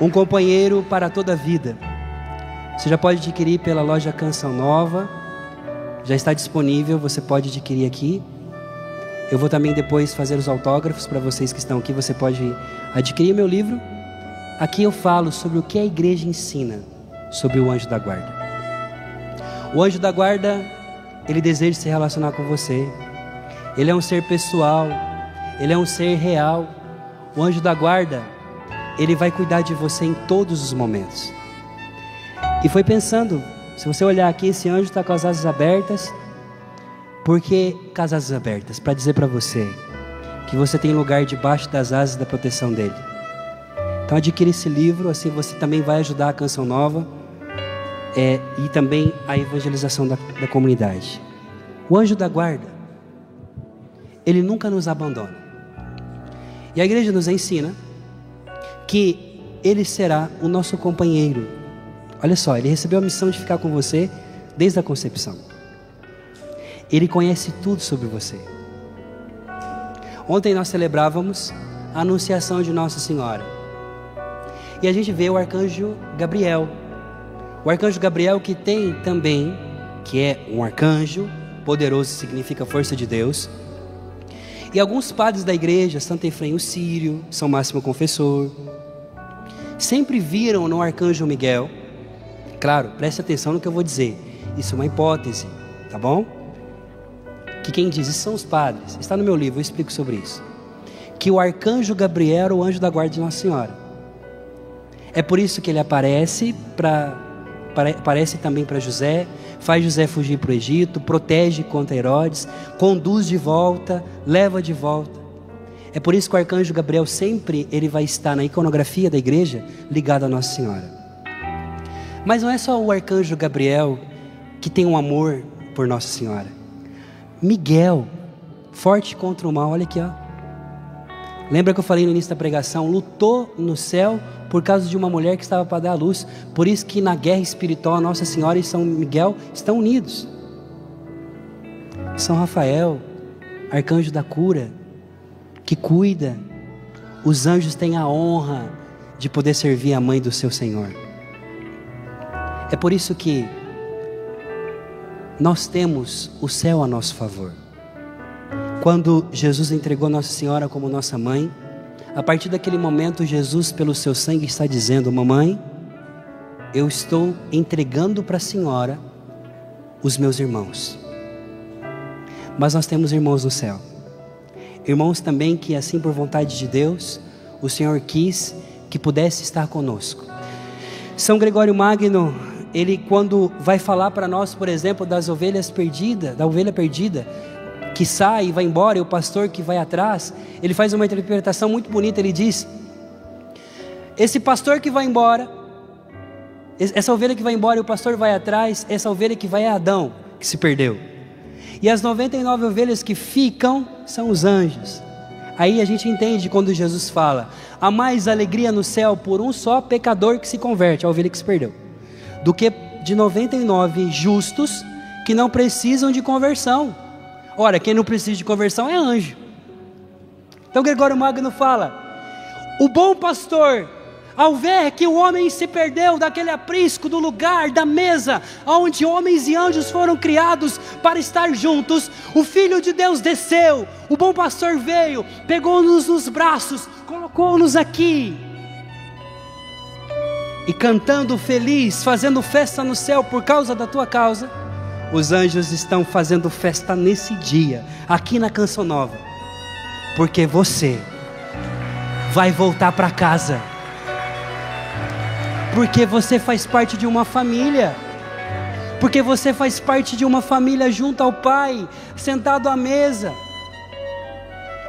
um companheiro para toda a vida. Você já pode adquirir pela loja Canção Nova, já está disponível, você pode adquirir aqui. Eu vou também depois fazer os autógrafos para vocês que estão aqui. Você pode adquirir meu livro. Aqui eu falo sobre o que a igreja ensina sobre o anjo da guarda. O anjo da guarda, ele deseja se relacionar com você. Ele é um ser pessoal, ele é um ser real. O anjo da guarda, ele vai cuidar de você em todos os momentos. E foi pensando, se você olhar aqui, esse anjo está com as asas abertas, porque casas abertas para dizer para você que você tem lugar debaixo das asas da proteção dele. Então adquira esse livro, assim você também vai ajudar a canção nova é, e também a evangelização da, da comunidade. O anjo da guarda, ele nunca nos abandona. E a igreja nos ensina que ele será o nosso companheiro. Olha só, ele recebeu a missão de ficar com você desde a concepção. Ele conhece tudo sobre você. Ontem nós celebrávamos a anunciação de Nossa Senhora. E a gente vê o arcanjo Gabriel. O arcanjo Gabriel que tem também, que é um arcanjo, poderoso significa força de Deus. E alguns padres da igreja, Santo Efraim o Sírio, São Máximo Confessor, sempre viram no arcanjo Miguel. Claro, preste atenção no que eu vou dizer. Isso é uma hipótese, tá bom? Que quem diz isso são os padres. Está no meu livro, eu explico sobre isso. Que o arcanjo Gabriel era o anjo da guarda de Nossa Senhora. É por isso que ele aparece para aparece também para José, faz José fugir para o Egito, protege contra Herodes, conduz de volta, leva de volta. É por isso que o arcanjo Gabriel sempre ele vai estar na iconografia da igreja ligado a Nossa Senhora. Mas não é só o arcanjo Gabriel que tem um amor por Nossa Senhora. Miguel, forte contra o mal, olha aqui, ó. Lembra que eu falei no início da pregação? Lutou no céu por causa de uma mulher que estava para dar a luz. Por isso que na guerra espiritual Nossa Senhora e São Miguel estão unidos. São Rafael, arcanjo da cura, que cuida. Os anjos têm a honra de poder servir a mãe do seu Senhor. É por isso que nós temos o céu a nosso favor. Quando Jesus entregou Nossa Senhora como nossa mãe, a partir daquele momento, Jesus, pelo seu sangue, está dizendo: Mamãe, eu estou entregando para a senhora os meus irmãos. Mas nós temos irmãos no céu. Irmãos também que, assim por vontade de Deus, o Senhor quis que pudesse estar conosco. São Gregório Magno, ele quando vai falar para nós, por exemplo, das ovelhas perdidas, da ovelha perdida, que sai e vai embora, e o pastor que vai atrás, ele faz uma interpretação muito bonita. Ele diz: Esse pastor que vai embora, essa ovelha que vai embora e o pastor vai atrás, essa ovelha que vai é Adão, que se perdeu. E as 99 ovelhas que ficam são os anjos. Aí a gente entende quando Jesus fala: há mais alegria no céu por um só pecador que se converte, a ovelha que se perdeu, do que de 99 justos que não precisam de conversão. Ora, quem não precisa de conversão é anjo. Então Gregório Magno fala: o bom pastor, ao ver que o homem se perdeu daquele aprisco do lugar, da mesa, onde homens e anjos foram criados para estar juntos, o Filho de Deus desceu, o bom pastor veio, pegou-nos nos braços, colocou-nos aqui. E cantando feliz, fazendo festa no céu por causa da tua causa, os anjos estão fazendo festa nesse dia, aqui na Canção Nova, porque você vai voltar para casa, porque você faz parte de uma família, porque você faz parte de uma família junto ao Pai, sentado à mesa,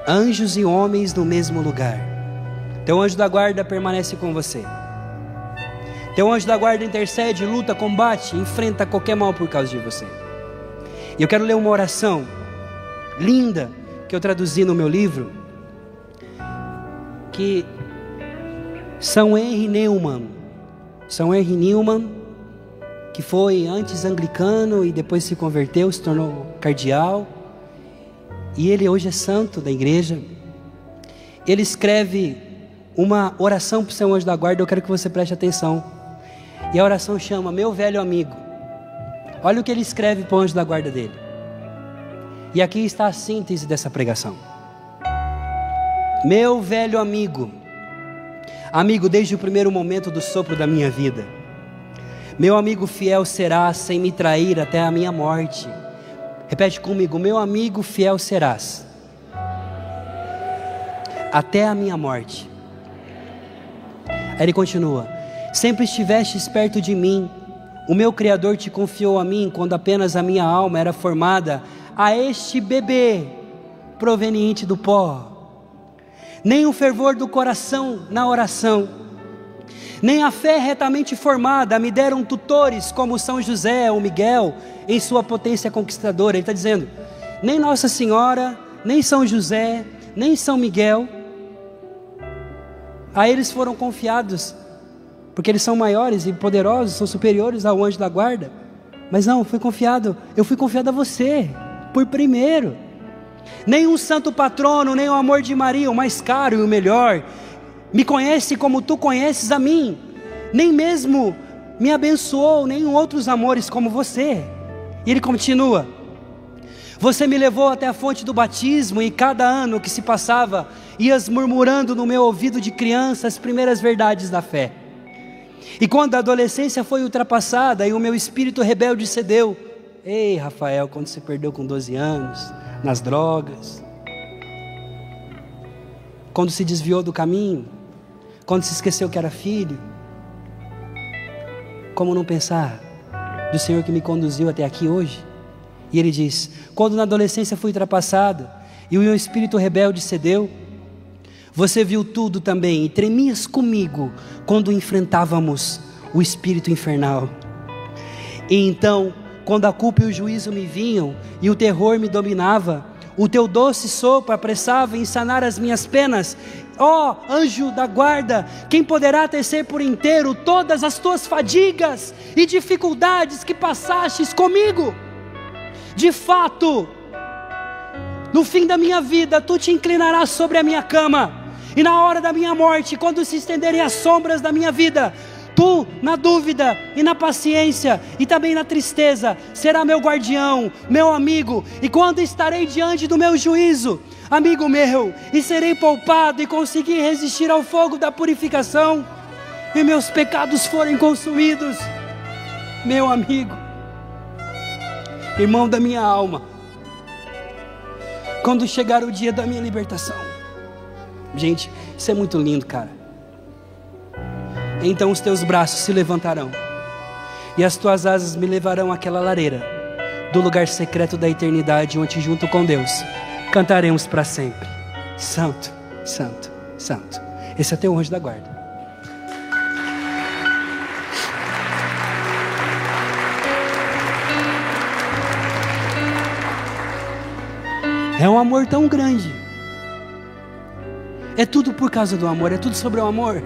anjos e homens no mesmo lugar. Teu anjo da guarda permanece com você. Teu anjo da guarda intercede, luta, combate, enfrenta qualquer mal por causa de você. E eu quero ler uma oração linda que eu traduzi no meu livro, que São Henry Neumann, São Henry Neumann, que foi antes anglicano e depois se converteu, se tornou cardeal, e ele hoje é santo da igreja. Ele escreve uma oração para o seu anjo da guarda, eu quero que você preste atenção. E a oração chama Meu Velho Amigo. Olha o que ele escreve para o anjo da guarda dele. E aqui está a síntese dessa pregação. Meu velho amigo, amigo desde o primeiro momento do sopro da minha vida, meu amigo fiel serás sem me trair até a minha morte. Repete comigo: meu amigo fiel serás até a minha morte. Aí ele continua: Sempre estivestes perto de mim. O meu Criador te confiou a mim quando apenas a minha alma era formada a este bebê proveniente do pó. Nem o fervor do coração na oração, nem a fé retamente formada me deram tutores como São José ou Miguel em sua potência conquistadora. Ele está dizendo: nem Nossa Senhora, nem São José, nem São Miguel, a eles foram confiados porque eles são maiores e poderosos, são superiores ao anjo da guarda. Mas não, fui confiado, eu fui confiado a você, por primeiro. Nem um santo patrono, nem o amor de Maria, o mais caro e o melhor, me conhece como tu conheces a mim, nem mesmo me abençoou, nem outros amores como você. E ele continua: Você me levou até a fonte do batismo, e cada ano que se passava, ias murmurando no meu ouvido de criança as primeiras verdades da fé. E quando a adolescência foi ultrapassada e o meu espírito rebelde cedeu, ei Rafael, quando você perdeu com 12 anos, nas drogas, quando se desviou do caminho, quando se esqueceu que era filho, como não pensar do Senhor que me conduziu até aqui hoje? E ele diz: quando na adolescência fui ultrapassada e o meu espírito rebelde cedeu, você viu tudo também e tremias comigo quando enfrentávamos o espírito infernal. E então, quando a culpa e o juízo me vinham e o terror me dominava, o teu doce sopro apressava em sanar as minhas penas. Ó oh, anjo da guarda, quem poderá tecer por inteiro todas as tuas fadigas e dificuldades que passastes comigo? De fato, no fim da minha vida, tu te inclinarás sobre a minha cama, e na hora da minha morte, quando se estenderem as sombras da minha vida, tu, na dúvida e na paciência, e também na tristeza, será meu guardião, meu amigo, e quando estarei diante do meu juízo, amigo meu, e serei poupado e conseguir resistir ao fogo da purificação, e meus pecados forem consumidos, meu amigo, irmão da minha alma, quando chegar o dia da minha libertação. Gente, isso é muito lindo, cara. Então os teus braços se levantarão, e as tuas asas me levarão àquela lareira, do lugar secreto da eternidade, onde junto com Deus cantaremos para sempre. Santo, Santo, Santo. Esse é teu anjo da guarda. É um amor tão grande. É tudo por causa do amor, é tudo sobre o amor.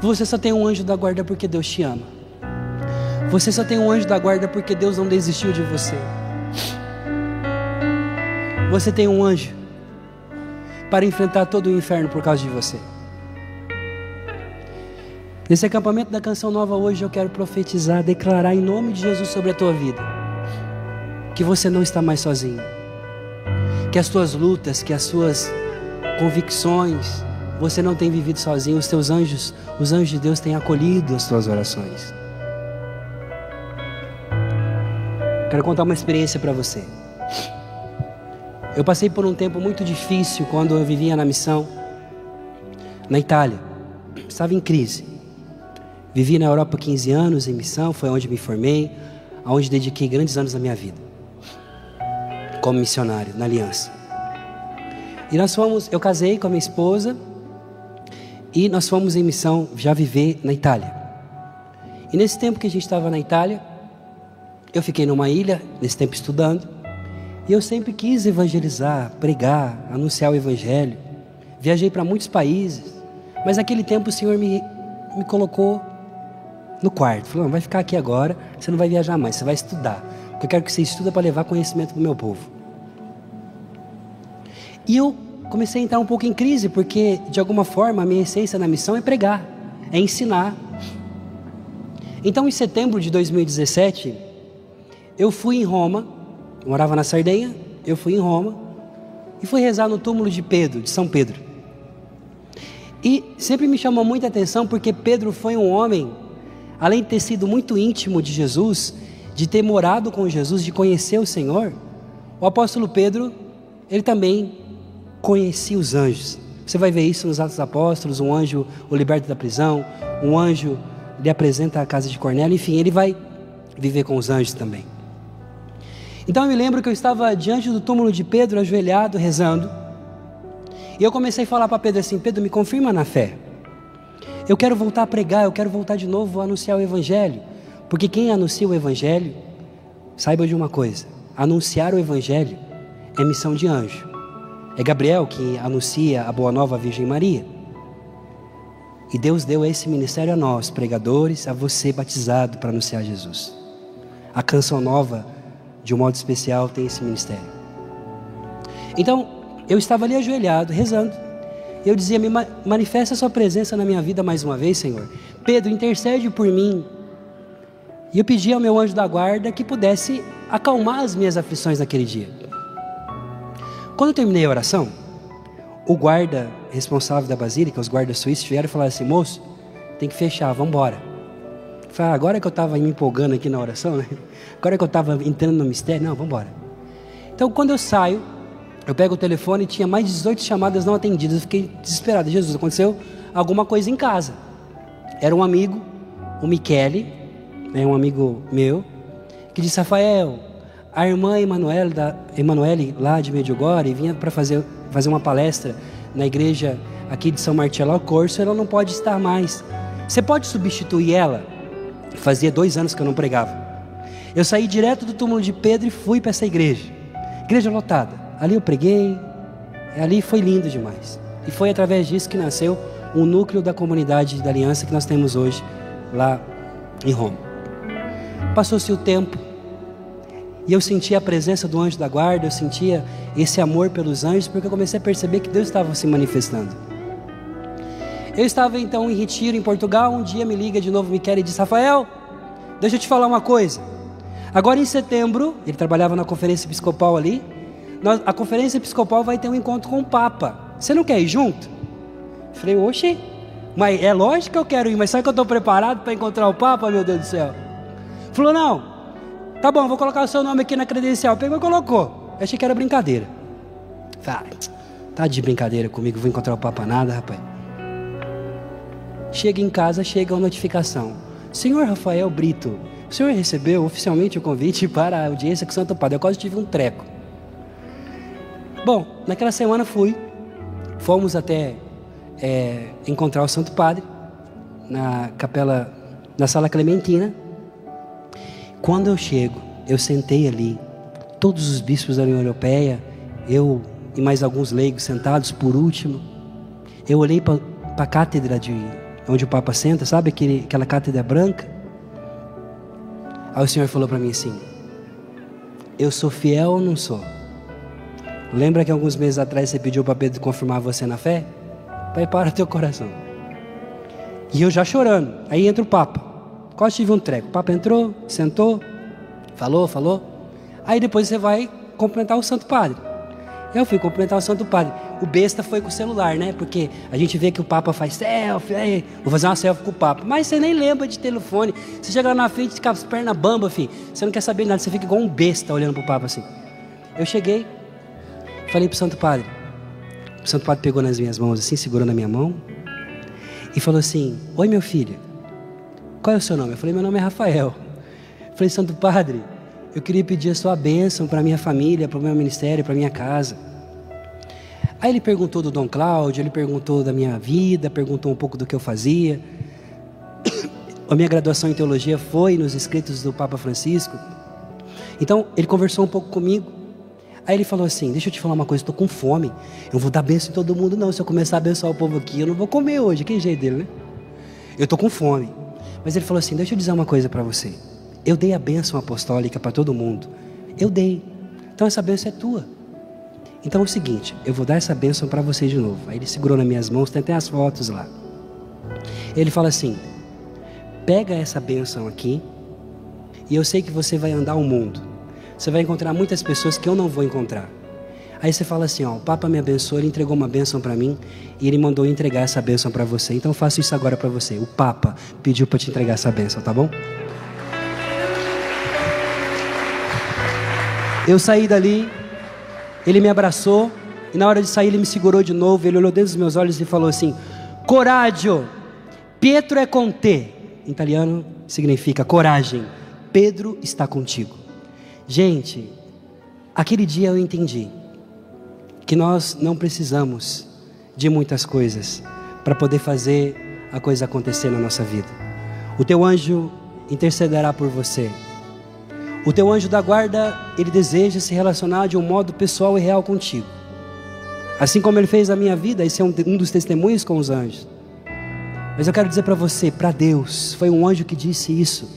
Você só tem um anjo da guarda porque Deus te ama. Você só tem um anjo da guarda porque Deus não desistiu de você. Você tem um anjo para enfrentar todo o inferno por causa de você. Nesse acampamento da Canção Nova hoje eu quero profetizar, declarar em nome de Jesus sobre a tua vida que você não está mais sozinho que as tuas lutas, que as suas convicções, você não tem vivido sozinho, os teus anjos, os anjos de Deus têm acolhido as tuas orações. Quero contar uma experiência para você. Eu passei por um tempo muito difícil quando eu vivia na missão na Itália. Estava em crise. Vivi na Europa 15 anos em missão, foi onde me formei, aonde dediquei grandes anos da minha vida como missionário na aliança. E nós fomos, eu casei com a minha esposa e nós fomos em missão já viver na Itália. E nesse tempo que a gente estava na Itália, eu fiquei numa ilha, nesse tempo estudando, e eu sempre quis evangelizar, pregar, anunciar o evangelho. Viajei para muitos países, mas naquele tempo o Senhor me, me colocou no quarto. Falou: vai ficar aqui agora, você não vai viajar mais, você vai estudar. Porque eu quero que você estuda para levar conhecimento para o meu povo. E eu comecei a entrar um pouco em crise, porque de alguma forma a minha essência na missão é pregar, é ensinar. Então, em setembro de 2017, eu fui em Roma, eu morava na Sardenha, eu fui em Roma e fui rezar no túmulo de Pedro, de São Pedro. E sempre me chamou muita atenção porque Pedro foi um homem, além de ter sido muito íntimo de Jesus, de ter morado com Jesus, de conhecer o Senhor, o apóstolo Pedro, ele também conhecia os anjos. Você vai ver isso nos Atos dos Apóstolos: um anjo o liberta da prisão, um anjo lhe apresenta a casa de Cornélio, enfim, ele vai viver com os anjos também. Então eu me lembro que eu estava diante do túmulo de Pedro, ajoelhado, rezando, e eu comecei a falar para Pedro assim: Pedro, me confirma na fé. Eu quero voltar a pregar, eu quero voltar de novo a anunciar o Evangelho, porque quem anuncia o Evangelho, saiba de uma coisa: anunciar o Evangelho é missão de anjo. É Gabriel que anuncia a boa nova à Virgem Maria. E Deus deu esse ministério a nós, pregadores, a você batizado para anunciar Jesus. A canção nova, de um modo especial, tem esse ministério. Então, eu estava ali ajoelhado, rezando. Eu dizia: Me manifesta a sua presença na minha vida mais uma vez, Senhor. Pedro, intercede por mim. E eu pedi ao meu anjo da guarda que pudesse acalmar as minhas aflições naquele dia. Quando eu terminei a oração, o guarda responsável da basílica, os guardas suíços, vieram e falaram assim: moço, tem que fechar, vamos embora. Falei, ah, agora que eu estava me empolgando aqui na oração, né? agora que eu estava entrando no mistério, não, vamos embora. Então, quando eu saio, eu pego o telefone e tinha mais de 18 chamadas não atendidas. Eu fiquei desesperado. Jesus, aconteceu alguma coisa em casa. Era um amigo, o Michele, né, um amigo meu, que disse: Rafael, a irmã Emanuele, da, Emanuele lá de Medjugorje, vinha para fazer, fazer uma palestra na igreja aqui de São Marcello ao Corso, ela não pode estar mais. Você pode substituir ela? Fazia dois anos que eu não pregava. Eu saí direto do túmulo de Pedro e fui para essa igreja. Igreja lotada. Ali eu preguei. Ali foi lindo demais. E foi através disso que nasceu o núcleo da comunidade da aliança que nós temos hoje lá em Roma. Passou-se o tempo e eu sentia a presença do anjo da guarda, eu sentia esse amor pelos anjos, porque eu comecei a perceber que Deus estava se manifestando. Eu estava então em retiro em Portugal, um dia me liga de novo Miquel e diz: Rafael, deixa eu te falar uma coisa. Agora em setembro, ele trabalhava na conferência episcopal ali, a conferência episcopal vai ter um encontro com o Papa. Você não quer ir junto? Falei, oxe, mas é lógico que eu quero ir, mas sabe que eu estou preparado para encontrar o Papa, meu Deus do céu? Falou, não, tá bom, vou colocar o seu nome aqui na credencial. Pegou e colocou. Eu achei que era brincadeira. Falei, tá de brincadeira comigo, vou encontrar o Papa nada, rapaz. Chega em casa, chega a notificação. Senhor Rafael Brito, o senhor recebeu oficialmente o convite (laughs) para a audiência com o Santo Padre. Eu quase tive um treco. Bom, naquela semana fui. Fomos até é, encontrar o Santo Padre na capela, na sala Clementina. Quando eu chego, eu sentei ali, todos os bispos da União Europeia, eu e mais alguns leigos sentados por último. Eu olhei para a cátedra de onde o Papa senta, sabe aquele, aquela cátedra branca? Aí o Senhor falou para mim assim: Eu sou fiel ou não sou? Lembra que alguns meses atrás você pediu para Pedro confirmar você na fé? Prepara teu coração. E eu já chorando. Aí entra o Papa. Quase tive um treco. O Papa entrou, sentou, falou, falou. Aí depois você vai cumprimentar o Santo Padre. Eu fui cumprimentar o Santo Padre. O besta foi com o celular, né? Porque a gente vê que o Papa faz selfie, aí, vou fazer uma selfie com o Papa. Mas você nem lembra de telefone. Você chega lá na frente, fica as pernas bamba, filho. Você não quer saber nada, você fica igual um besta olhando pro Papa assim. Eu cheguei, falei pro Santo Padre, o Santo Padre pegou nas minhas mãos assim, segurou na minha mão e falou assim: Oi, meu filho, qual é o seu nome? Eu falei: Meu nome é Rafael. Eu falei: Santo Padre, eu queria pedir a sua bênção para minha família, para o meu ministério, para minha casa. Aí ele perguntou do Dom Cláudio, ele perguntou da minha vida, perguntou um pouco do que eu fazia. (coughs) A minha graduação em teologia foi nos escritos do Papa Francisco. Então, ele conversou um pouco comigo. Aí ele falou assim: Deixa eu te falar uma coisa, estou com fome. Eu não vou dar bênção em todo mundo, não. Se eu começar a abençoar o povo aqui, eu não vou comer hoje. Que jeito dele, né? Eu estou com fome. Mas ele falou assim: Deixa eu dizer uma coisa para você. Eu dei a bênção apostólica para todo mundo. Eu dei. Então essa bênção é tua. Então é o seguinte: eu vou dar essa bênção para você de novo. Aí ele segurou nas minhas mãos, tem até as fotos lá. Ele fala assim: Pega essa bênção aqui. E eu sei que você vai andar o mundo você vai encontrar muitas pessoas que eu não vou encontrar. Aí você fala assim, ó, o Papa me abençoou, ele entregou uma bênção para mim e ele mandou entregar essa bênção para você. Então eu faço isso agora para você. O Papa pediu para te entregar essa bênção, tá bom? Eu saí dali, ele me abraçou e na hora de sair ele me segurou de novo, ele olhou dentro dos meus olhos e falou assim: "Coraggio, Pietro é con te". Em italiano significa coragem. Pedro está contigo. Gente, aquele dia eu entendi que nós não precisamos de muitas coisas para poder fazer a coisa acontecer na nossa vida. O teu anjo intercederá por você. O teu anjo da guarda, ele deseja se relacionar de um modo pessoal e real contigo. Assim como ele fez a minha vida, esse é um, um dos testemunhos com os anjos. Mas eu quero dizer para você, para Deus, foi um anjo que disse isso.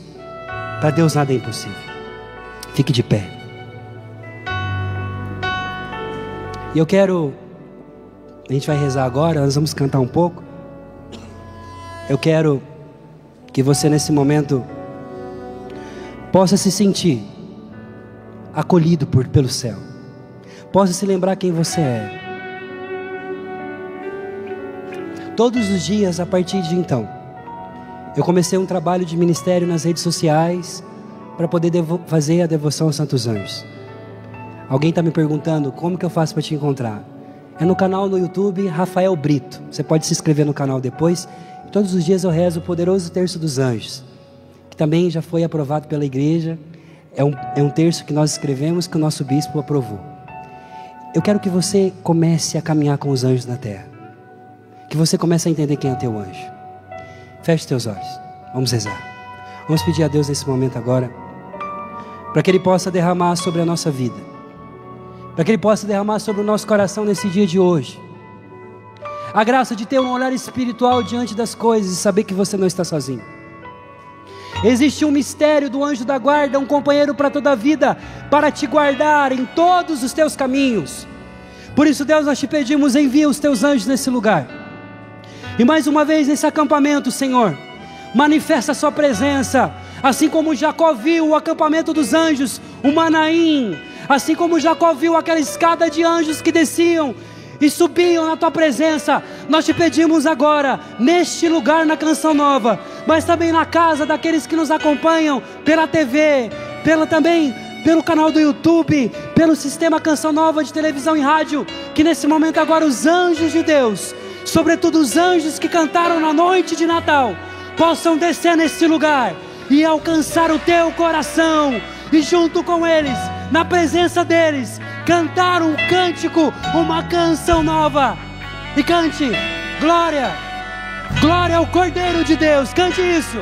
Para Deus nada é impossível. Fique de pé. E eu quero. A gente vai rezar agora, nós vamos cantar um pouco. Eu quero que você nesse momento possa se sentir acolhido por, pelo céu. Possa se lembrar quem você é. Todos os dias, a partir de então, eu comecei um trabalho de ministério nas redes sociais para poder fazer a devoção aos Santos Anjos. Alguém está me perguntando como que eu faço para te encontrar? É no canal no YouTube Rafael Brito. Você pode se inscrever no canal depois. Todos os dias eu rezo o poderoso terço dos anjos, que também já foi aprovado pela igreja. É um, é um terço que nós escrevemos que o nosso bispo aprovou. Eu quero que você comece a caminhar com os anjos na terra. Que você comece a entender quem é teu anjo. Feche teus olhos. Vamos rezar. Vamos pedir a Deus nesse momento agora, para que Ele possa derramar sobre a nossa vida, para que Ele possa derramar sobre o nosso coração nesse dia de hoje. A graça de ter um olhar espiritual diante das coisas e saber que você não está sozinho. Existe um mistério do anjo da guarda, um companheiro para toda a vida, para te guardar em todos os teus caminhos. Por isso, Deus, nós te pedimos, envia os teus anjos nesse lugar. E mais uma vez nesse acampamento, Senhor, manifesta a sua presença, assim como Jacó viu o acampamento dos anjos, o Manaim, assim como Jacó viu aquela escada de anjos que desciam e subiam na tua presença. Nós te pedimos agora, neste lugar na Canção Nova, mas também na casa daqueles que nos acompanham pela TV, pela também pelo canal do YouTube, pelo sistema Canção Nova de televisão e rádio, que nesse momento agora os anjos de Deus, sobretudo os anjos que cantaram na noite de Natal, possam descer nesse lugar e alcançar o teu coração e junto com eles, na presença deles, cantar um cântico, uma canção nova. E cante: Glória, glória ao Cordeiro de Deus. Cante isso.